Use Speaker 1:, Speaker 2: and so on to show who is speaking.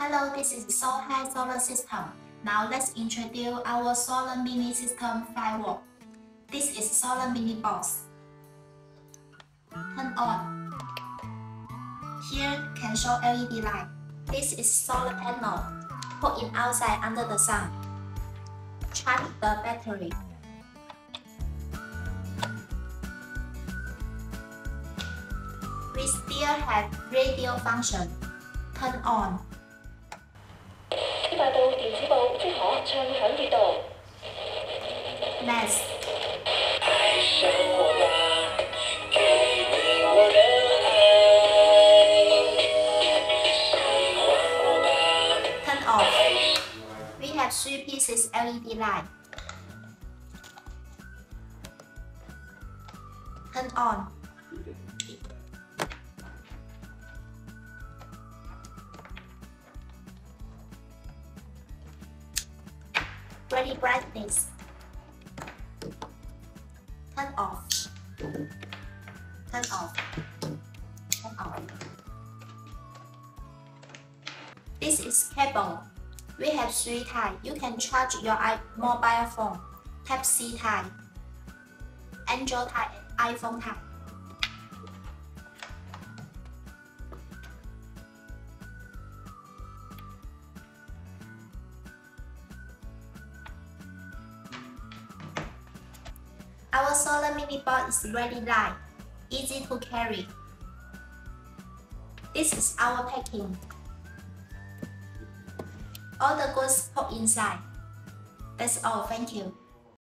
Speaker 1: Hello, this is Sohigh Solar System. Now let's introduce our Solar Mini System five watt. This is Solar Mini Box. Turn on. Here can show LED light. This is solar panel. Put it outside under the sun. Charge the battery. We still have radio function. Turn on.
Speaker 2: 快到电子报即可畅享阅读。
Speaker 1: Next,
Speaker 3: 爱上我吧，给你我的爱，喜欢我吧，
Speaker 1: turn off. We have three pieces LED light. Turn on. Ready brightness. Turn off. Turn off. Turn off. This is cable. We have three type. You can charge your mobile phone. Type C type, Android type, and iPhone type. Our solar mini board is very light, easy to carry. This is our packing. All the goods put inside. That's all, thank you.